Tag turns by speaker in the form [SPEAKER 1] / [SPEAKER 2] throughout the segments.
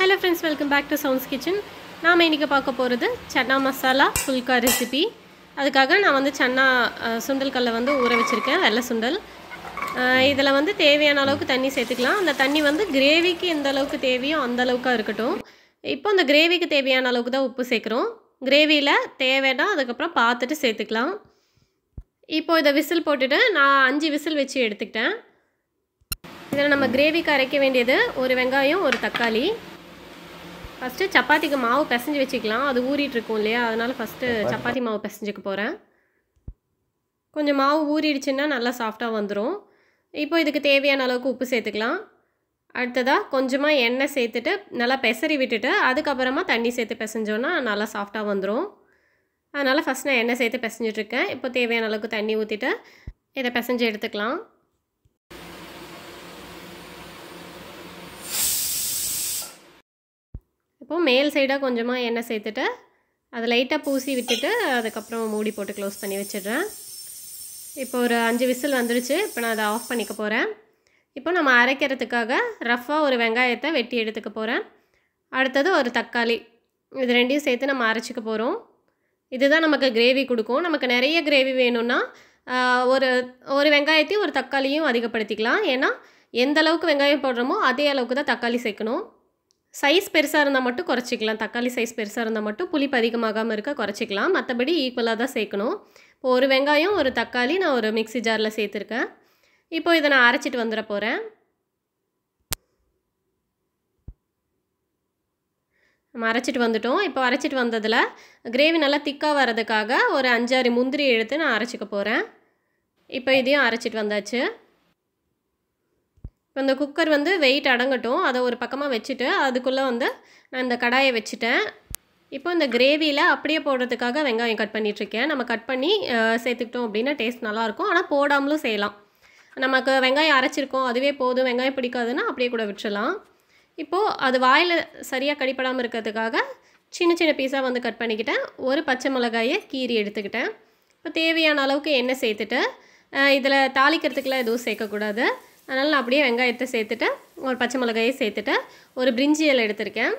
[SPEAKER 1] Hello friends welcome back to sounds kitchen நாம் இன்றைக்கி பார்க்க போகிறது சன்னா மசாலா ஃபுல்கா ரெசிபி அதுக்காக நான் வந்து சன்னா சுண்டல் கல்லை வந்து ஊற வச்சுருக்கேன் வெள்ளை சுண்டல். இதில் வந்து தேவையான அளவுக்கு தண்ணி சேர்த்துக்கலாம். அந்த தண்ணி வந்து கிரேவிக்கு எந்த அளவுக்கு தேவையோ அந்த அளவுக்காக இருக்கட்டும். இப்போ அந்த கிரேவிக்கு தேவையான அளவுக்கு தான் உப்பு சேர்க்குறோம். கிரேவியில் தேவைன்னா அதுக்கப்புறம் பார்த்துட்டு சேர்த்துக்கலாம். இப்போ இதை விசில் போட்டுட்டு நான் அஞ்சு விசில் வச்சு எடுத்துக்கிட்டேன். இதில் நம்ம கிரேவிக்கு அரைக்க வேண்டியது ஒரு வெங்காயம் ஒரு தக்காளி. ஃபஸ்ட்டு சப்பாத்திக்கு மாவு பிசைஞ்சு வச்சுக்கலாம். அது ஊறிட்டு இருக்கும் இல்லையா? அதனால் ஃபஸ்ட்டு சப்பாத்தி மாவு பிசைஞ்சுக்க போகிறேன் கொஞ்சம் மாவு ஊறிடுச்சுன்னா நல்லா சாஃப்டாக வந்துடும் இப்போ இதுக்கு தேவையான அளவுக்கு உப்பு சேர்த்துக்கலாம். அடுத்ததாக கொஞ்சமாக எண்ணெய் சேர்த்துட்டு நல்லா பெசரி விட்டுட்டு அதுக்கப்புறமா தண்ணி சேர்த்து பிசைஞ்சோன்னா நல்லா சாஃப்டாக வந்துடும் அதனால் ஃபஸ்ட் நான் எண்ணெய் சேர்த்து பிசைஞ்சிட்ருக்கேன் இப்போ தேவையான அளவுக்கு தண்ணி ஊற்றிட்டு இதை பிசைஞ்சு எடுத்துக்கலாம். இப்போது மேல் சைடாக கொஞ்சமாக எண்ணெய் சேர்த்துட்டு அதை லைட்டாக பூசி விட்டுட்டு அதுக்கப்புறம் மூடி போட்டு க்ளோஸ் பண்ணி வச்சிடுறேன். இப்போ ஒரு அஞ்சு விசில் வந்துடுச்சு. இப்போ நான் அதை ஆஃப் பண்ணிக்க போகிறேன் இப்போ நம்ம அரைக்கிறதுக்காக ரஃப்பாக ஒரு வெங்காயத்தை வெட்டி எடுத்துக்க போகிறேன் அடுத்தது ஒரு தக்காளி. இது ரெண்டையும் சேர்த்து நம்ம அரைச்சிக்க போகிறோம் இதுதான் நமக்கு கிரேவி கொடுக்கும். நமக்கு நிறைய கிரேவி வேணும்னா ஒரு ஒரு வெங்காயத்தையும் ஒரு தக்காளியும் அதிகப்படுத்திக்கலாம். ஏன்னா எந்த அளவுக்கு வெங்காயம் போடுறோமோ அதே அளவுக்கு தான் தக்காளி சேர்க்கணும். சைஸ் பெருசாக இருந்தால் மட்டும் குறைச்சிக்கலாம். தக்காளி சைஸ் பெருசாக இருந்தால் மட்டும் புளிப்பு அதிகமாகாமல் இருக்க குறைச்சிக்கலாம். மற்றபடி ஈக்குவலாக தான் சேர்க்கணும். இப்போ ஒரு வெங்காயம் ஒரு தக்காளி நான் ஒரு மிக்ஸி ஜாரில் சேர்த்துருக்கேன். இப்போ இதை நான் அரைச்சிட்டு வந்துட போகிறேன் நம்ம அரைச்சிட்டு வந்துட்டோம். இப்போ அரைச்சிட்டு வந்ததில் கிரேவி நல்லா திக்காக வர்றதுக்காக ஒரு அஞ்சாறு முந்திரி எடுத்து நான் அரைச்சிக்க போகிறேன் இப்போ இதையும் அரைச்சிட்டு வந்தாச்சு. இப்போ இந்த குக்கர் வந்து வெயிட் அடங்கட்டும். அதை ஒரு பக்கமாக வச்சுட்டு அதுக்குள்ளே வந்து நான் இந்த கடாயை வச்சுட்டேன். இப்போ இந்த கிரேவியில் அப்படியே போடுறதுக்காக வெங்காயம் கட் பண்ணிகிட்ருக்கேன் நம்ம கட் பண்ணி சேர்த்துக்கிட்டோம் அப்படின்னா டேஸ்ட் நல்லாயிருக்கும். ஆனால் போடாமலும் செய்யலாம். நமக்கு வெங்காயம் அரைச்சிருக்கோம். அதுவே போதும். வெங்காயம் பிடிக்காதுன்னா அப்படியே கூட விட்டுடலாம் இப்போது அது வாயில் சரியாக கடிப்படாமல் இருக்கிறதுக்காக சின்ன சின்ன பீஸாக வந்து கட் பண்ணிக்கிட்டேன். ஒரு பச்சை மிளகாயை கீறி எடுத்துக்கிட்டேன். இப்போ தேவையான அளவுக்கு எண்ணெய் சேர்த்துட்டு இதில் தாளிக்கிறதுக்கெலாம் எதுவும் சேர்க்கக்கூடாது. அதனால் நான் அப்படியே வெங்காயத்தை சேர்த்துட்டு ஒரு பச்சை மிளகாயை சேர்த்துட்டு ஒரு பிரிஞ்சி இலை எடுத்திருக்கேன்.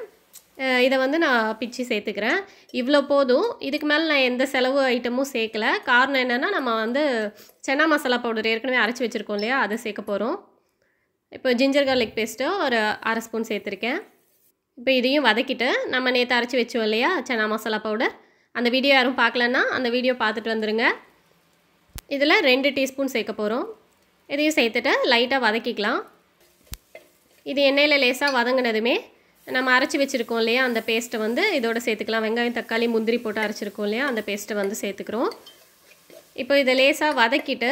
[SPEAKER 1] இதை வந்து நான் பிச்சு சேர்த்துக்கிறேன். இவ்வளோ போதும். இதுக்கு மேலே நான் எந்த செலவு ஐட்டமும் சேர்க்கல. காரணம் என்னென்னா நம்ம வந்து சென்னா மசாலா பவுடர் ஏற்கனவே அரைச்சி வச்சுருக்கோம் இல்லையா? அதை சேர்க்க போகிறோம் இப்போ ஜிஞ்சர் கார்லிக் பேஸ்ட்டோ ஒரு அரை ஸ்பூன் சேர்த்துருக்கேன். இப்போ இதையும் வதக்கிட்டு நம்ம நேற்று அரைச்சி வச்சோம் இல்லையா? சனா மசாலா பவுடர். அந்த வீடியோ யாரும் பார்க்கலன்னா அந்த வீடியோ பார்த்துட்டு வந்துடுங்க இதில் ரெண்டு டீஸ்பூன் சேர்க்க போகிறோம் இதையும் சேர்த்துட்டு லைட்டாக வதக்கிக்கலாம். இது எண்ணெயில் லேசாக வதங்கினதுமே நம்ம அரைச்சி வச்சுருக்கோம் இல்லையா? அந்த பேஸ்ட்டை வந்து இதோட சேர்த்துக்கலாம். வெங்காயம் தக்காளி முந்திரி போட்டு அரைச்சிருக்கோம் இல்லையா? அந்த பேஸ்ட்டை வந்து சேர்த்துக்கிறோம். இப்போ இதை லேசாக வதக்கிட்டு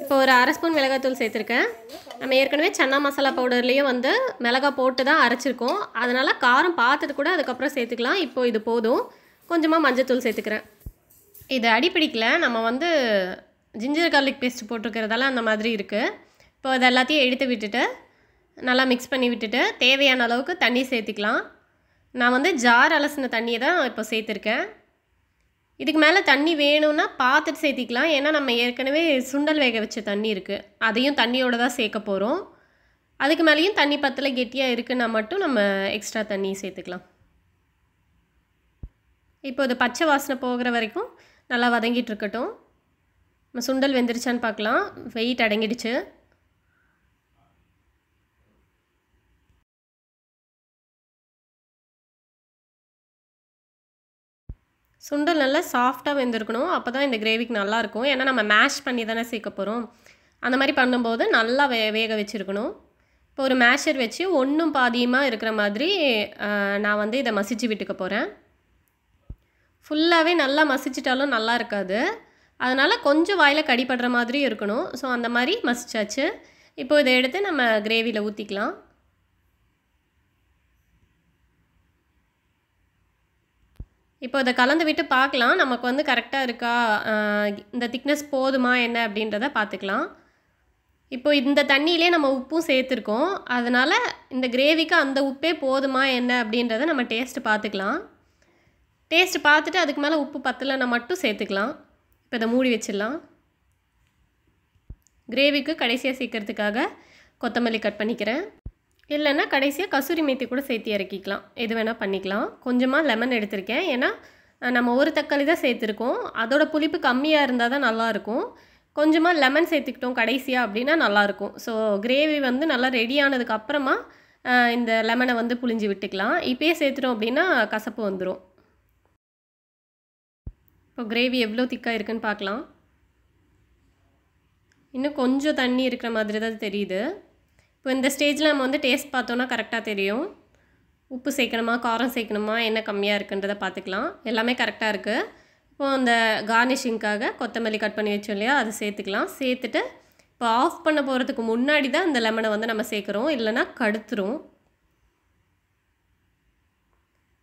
[SPEAKER 1] இப்போ ஒரு அரை ஸ்பூன் மிளகாத்தூள் சேர்த்துருக்கேன். நம்ம ஏற்கனவே சன்னா மசாலா பவுடர்லேயும் வந்து மிளகா போட்டு தான் அரைச்சிருக்கோம். அதனால் காரம் பார்த்துட்டு கூட அதுக்கப்புறம் சேர்த்துக்கலாம். இப்போது இது போதும். கொஞ்சமாக மஞ்சத்தூள் சேர்த்துக்கிறேன். இது அடிப்பிடிக்கல. நம்ம வந்து ஜிஞ்சர் கார்லிக் பேஸ்ட் போட்டிருக்கிறதால அந்த மாதிரி இருக்குது இப்போ அது எல்லாத்தையும் எடுத்து விட்டுட்டு நல்லா மிக்ஸ் பண்ணி விட்டுட்டு தேவையான அளவுக்கு தண்ணி சேர்த்துக்கலாம். நான் வந்து ஜார் அலசின தண்ணியை தான் இப்போ சேர்த்துருக்கேன். இதுக்கு மேலே தண்ணி வேணும்னா பார்த்துட்டு சேர்த்திக்கலாம். ஏன்னா நம்ம ஏற்கனவே சுண்டல் வேக வச்ச தண்ணி இருக்குது அதையும் தண்ணியோட தான் சேர்க்க போகிறோம் அதுக்கு மேலேயும் தண்ணி பத்தில் கெட்டியாக இருக்குன்னா மட்டும் நம்ம எக்ஸ்ட்ரா தண்ணி சேர்த்துக்கலாம். இப்போ இது பச்சை வாசனை போகிற வரைக்கும் நல்லா வதங்கிட்டு இருக்கட்டும். நம்ம சுண்டல் வெந்துருச்சான்னு பார்க்கலாம். வெயிட் அடங்கிடுச்சு. சுண்டல் நல்லா சாஃப்டாக வெந்திருக்கணும். அப்போ தான் இந்த கிரேவிக்கு நல்லாயிருக்கும் ஏன்னா நம்ம மேஷ் பண்ணி தானே சேர்க்க போகிறோம் அந்த மாதிரி பண்ணும்போது நல்லா வே வேக வச்சுருக்கணும். இப்போ ஒரு மேஷர் வச்சு ஒன்றும் பாதியமாக இருக்கிற மாதிரி நான் வந்து இதை மசிச்சு விட்டுக்க போகிறேன் ஃபுல்லாகவே நல்லா மசிச்சிட்டாலும் நல்லா இருக்காது. அதனால் கொஞ்சம் வாயில் கடிப்படுற மாதிரி இருக்கணும். ஸோ அந்த மாதிரி மசிச்சாச்சு. இப்போ இதை எடுத்து நம்ம கிரேவியில் ஊற்றிக்கலாம் இப்போ இதை கலந்து விட்டு பார்க்கலாம். நமக்கு வந்து கரெக்டாக இருக்கா? இந்த திக்னஸ் போதுமா என்ன அப்படின்றத பார்த்துக்கலாம். இப்போ இந்த தண்ணியிலே நம்ம உப்பும் சேர்த்துருக்கோம். அதனால் இந்த கிரேவிக்கு அந்த உப்பே போதுமா என்ன அப்படின்றத நம்ம டேஸ்ட்டு பார்த்துக்கலாம். டேஸ்ட் பார்த்துட்டு அதுக்கு மேலே உப்பு பத்தலைன்னா மட்டும் சேர்த்துக்கலாம். இப்போ இதை மூடி வச்சிடலாம். கிரேவிக்கு கடைசியாக சேர்க்கறதுக்காக கொத்தமல்லி கட் பண்ணிக்கிறேன். இல்லைன்னா கடைசியாக கசூரி மேத்தி கூட சேர்த்து இறக்கிக்கலாம். எது வேணால் பண்ணிக்கலாம். கொஞ்சமாக லெமன் எடுத்திருக்கேன். ஏன்னா நம்ம ஒரு தக்காளி தான் சேர்த்துருக்கோம். அதோட புளிப்பு கம்மியாக இருந்தால் தான் நல்லாயிருக்கும். கொஞ்சமாக லெமன் சேர்த்துக்கிட்டோம் கடைசியாக அப்படின்னா நல்லாயிருக்கும். ஸோ கிரேவி வந்து நல்லா ரெடி ஆனதுக்கு அப்புறமா இந்த லெமனை வந்து புளிஞ்சு விட்டுக்கலாம். இப்போயே சேர்த்துட்டோம் அப்படின்னா கசப்பு வந்துடும் இப்போ கிரேவி எவ்வளோ திக்காக இருக்குன்னு பார்க்கலாம். இன்னும் கொஞ்சம் தண்ணி இருக்கிற மாதிரி தான் தெரியுது. இப்போ இந்த ஸ்டேஜில் நம்ம வந்து டேஸ்ட் பார்த்தோன்னா கரெக்டாக தெரியும். உப்பு சேர்க்கணுமா காரம் சேர்க்கணுமா என்ன கம்மியாக இருக்குன்றதை பார்த்துக்கலாம். எல்லாமே கரெக்டாக இருக்குது இப்போது அந்த கார்னிஷிங்க்காக கொத்தமல்லி கட் பண்ணி வச்சோம் இல்லையா அதை சேர்த்துக்கலாம். சேர்த்துட்டு இப்போ ஆஃப் பண்ண போகிறதுக்கு முன்னாடி தான் இந்த லெமனை வந்து நம்ம சேர்க்குறோம். இல்லைன்னா கடுத்துரும்.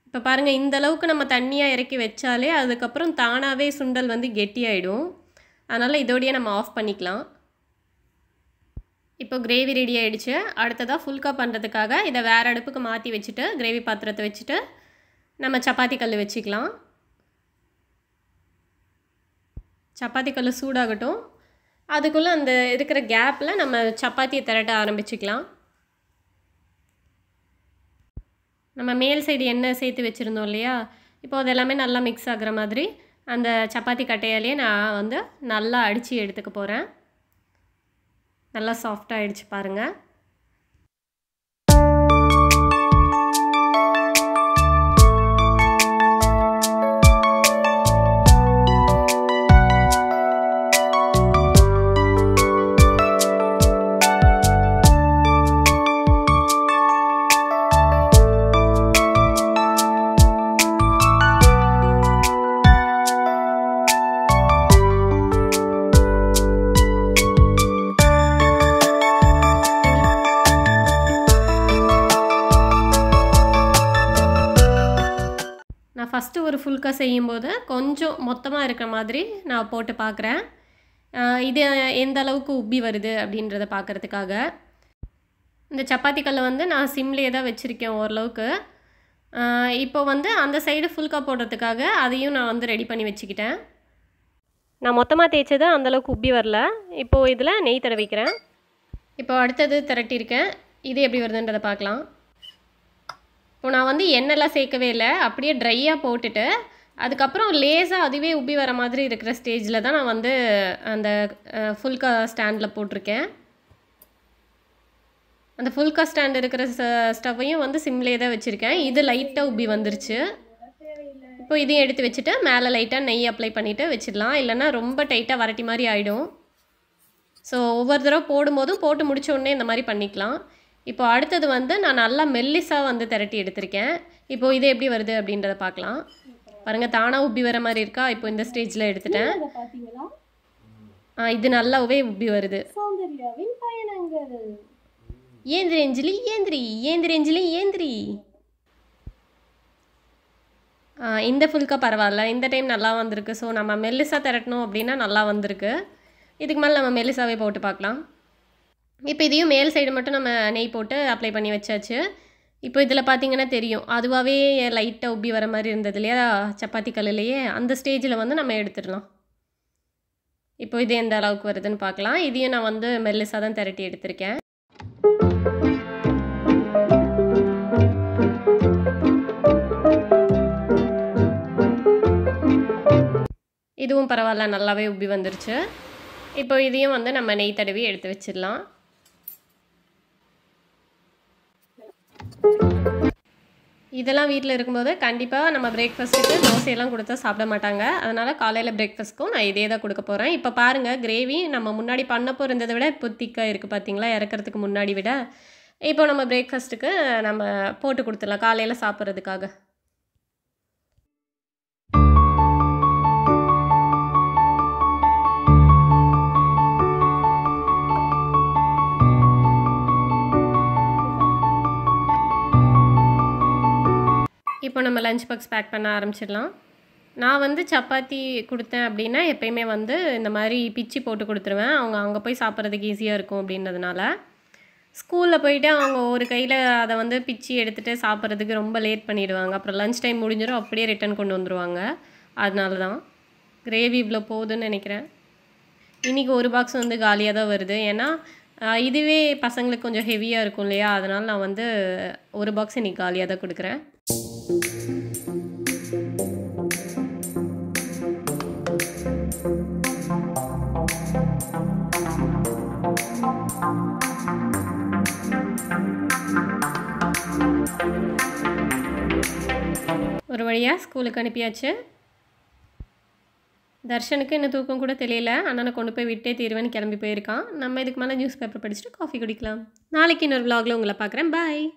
[SPEAKER 1] இப்போ பாருங்கள் இந்த அளவுக்கு நம்ம தண்ணியாக இறக்கி வச்சாலே அதுக்கப்புறம் தானாகவே சுண்டல் வந்து கெட்டியாயிடும். அதனால் இதோடையே நம்ம ஆஃப் பண்ணிக்கலாம். இப்போ கிரேவி ரெடி ஆகிடுச்சு அடுத்ததாக ஃபுல்கா பண்ணுறதுக்காக இதை வேறு அடுப்புக்கு மாற்றி வச்சுட்டு கிரேவி பாத்திரத்தை வச்சுட்டு நம்ம சப்பாத்தி கல் வச்சுக்கலாம். சப்பாத்தி கல் சூடாகட்டும். அதுக்குள்ளே அந்த இருக்கிற கேப்பில் நம்ம சப்பாத்தியை திரட்ட ஆரம்பிச்சுக்கலாம். நம்ம மேல் சைடு எண்ணெய் சேர்த்து வச்சுருந்தோம் இல்லையா? இப்போ அது எல்லாமே நல்லா மிக்ஸ் ஆகுற மாதிரி அந்த சப்பாத்தி கட்டையாலேயே நான் வந்து நல்லா அடித்து எடுத்துக்க போகிறேன் நல்லா சாஃப்டாக ஆயிடுச்சு பாருங்கள் ஃபஸ்ட்டு ஒரு ஃபுல்கா செய்யும்போது கொஞ்சம் மொத்தமாக இருக்கிற மாதிரி நான் போட்டு பார்க்குறேன் இது எந்த அளவுக்கு உப்பி வருது அப்படின்றத பார்க்குறதுக்காக இந்த சப்பாத்தி கல்லை வந்து நான் சிம்லேயே தான் வச்சுருக்கேன் ஓரளவுக்கு. இப்போ வந்து அந்த சைடு ஃபுல்கா போடுறதுக்காக அதையும் நான் வந்து ரெடி பண்ணி வச்சுக்கிட்டேன். நான் மொத்தமாக தேய்ச்சது அந்தளவுக்கு உப்பி வரல. இப்போது இதில் நெய் தடவிக்கிறேன். இப்போ அடுத்தது திரட்டியிருக்கேன். இது எப்படி வருதுன்றதை பார்க்கலாம். இப்போ நான் வந்து எண்ணெய்லாம் சேர்க்கவே இல்லை. அப்படியே ட்ரையாக போட்டுட்டு அதுக்கப்புறம் லேசாக அதுவே உப்பி வர மாதிரி இருக்கிற ஸ்டேஜில் தான் நான் வந்து அந்த ஃபுல்கா ஸ்டாண்டில் போட்டிருக்கேன். அந்த ஃபுல்கா ஸ்டாண்ட் இருக்கிற ஸ்டவ்வையும் வந்து சிம்லே தான் வச்சுருக்கேன். இது லைட்டாக உப்பி வந்துருச்சு. இப்போ இதையும் எடுத்து வச்சுட்டு மேலே லைட்டாக நெய் அப்ளை பண்ணிவிட்டு வச்சிடலாம். இல்லைன்னா ரொம்ப டைட்டாக வரட்டி மாதிரி ஆகிடும் ஸோ ஒவ்வொரு தடவை போடும்போதும் போட்டு முடிச்ச உடனே இந்த மாதிரி பண்ணிக்கலாம். இப்போ அடுத்தது வந்து நான் நல்லா மெல்லிஸாக வந்து திரட்டி எடுத்திருக்கேன். இப்போ இது எப்படி வருது அப்படின்றத பார்க்கலாம். பாருங்கள் தானாக உப்பி வர மாதிரி இருக்கா? இப்போ இந்த ஸ்டேஜில் எடுத்துட்டேன். ஆ, இது நல்லாவே உப்பி வருது. ஏந்திரி அஞ்சலி ஏந்திரி ஏந்திரி அஞ்சலி ஏந்திரி. இந்த ஃபுல்கா பரவாயில்ல. இந்த டைம் நல்லா வந்திருக்கு. ஸோ நம்ம மெல்லிஸாக திரட்டணும் அப்படின்னா நல்லா வந்திருக்கு. இதுக்கு மேலே நம்ம மெல்லிஸாவே போட்டு பார்க்கலாம். இப்போ இதையும் மேல் சைடு மட்டும் நம்ம நெய் போட்டு அப்ளை பண்ணி வச்சாச்சு. இப்போ இதில் பார்த்தீங்கன்னா தெரியும். அதுவாகவே லைட்டாக உப்பி வர மாதிரி இருந்தது இல்லையா? சப்பாத்தி கல்லுலையே. அந்த ஸ்டேஜில் வந்து நம்ம எடுத்துடலாம். இப்போ இது எந்த அளவுக்கு வருதுன்னு பார்க்கலாம். இதையும் நான் வந்து மெல்லிசாக தான் திரட்டி எடுத்திருக்கேன். இதுவும் பரவாயில்ல. நல்லாவே உப்பி வந்துருச்சு. இப்போ இதையும் வந்து நம்ம நெய் தடவி எடுத்து வச்சிடலாம். இதெல்லாம் வீட்டில் இருக்கும்போது கண்டிப்பாக நம்ம பிரேக்ஃபாஸ்ட்டுக்கு தோசையெல்லாம் கொடுத்தா சாப்பிட மாட்டாங்க. அதனால் காலையில் பிரேக்ஃபாஸ்ட்க்கும் நான் இதே தான் கொடுக்க போகிறேன் இப்போ பாருங்கள் கிரேவி நம்ம முன்னாடி பண்ணப்போ இருந்ததை விட இப்போ திக்காக இருக்குது பார்த்தீங்களா இறக்கறதுக்கு முன்னாடி விட. இப்போ நம்ம பிரேக்ஃபாஸ்ட்டுக்கு நம்ம போட்டு கொடுத்துடலாம் காலையில் சாப்பிட்றதுக்காக. இப்போ நம்ம லஞ்ச் பாக்ஸ் பேக் பண்ண ஆரம்பிச்சிடலாம். நான் வந்து சப்பாத்தி கொடுத்தேன் அப்படின்னா எப்பயுமே வந்து இந்த மாதிரி பிச்சு போட்டு கொடுத்துருவேன். அவங்க அங்கே போய் சாப்பிட்றதுக்கு ஈஸியாக இருக்கும் அப்படின்றதுனால. ஸ்கூலில் போயிட்டு அவங்க ஒரு கையில் அதை வந்து பிச்சு எடுத்துகிட்டு சாப்பிட்றதுக்கு ரொம்ப லேட் பண்ணிவிடுவாங்க அப்புறம் லஞ்ச் டைம் முடிஞ்சிடும் அப்படியே ரிட்டன் கொண்டு வந்துடுவாங்க அதனால தான் கிரேவி இவ்வளோ போகுதுன்னு நினைக்கிறேன். இன்றைக்கி ஒரு பாக்ஸ் வந்து காலியாக தான் வருது. ஏன்னா இதுவே பசங்களுக்கு கொஞ்சம் ஹெவியாக இருக்கும் இல்லையா? அதனால் நான் வந்து ஒரு பாக்ஸ் இன்றைக்கி காலியாக தான் கொடுக்குறேன். ஒரு வழியாக ஸ்கூலுக்கு அனுப்பியாச்சு. தர்ஷனுக்கு இன்னும் தூக்கம் கூட தெரியல. அண்ணனை கொண்டு போய் விட்டே தீர்வேன்னு கிளம்பி போயிருக்கான். நம்ம இதுக்கு மேலே நியூஸ் பேப்பர் படிச்சுட்டு காஃபி குடிக்கலாம். நாளைக்கு இன்னொரு vlogல உங்களை பார்க்குறேன். பாய்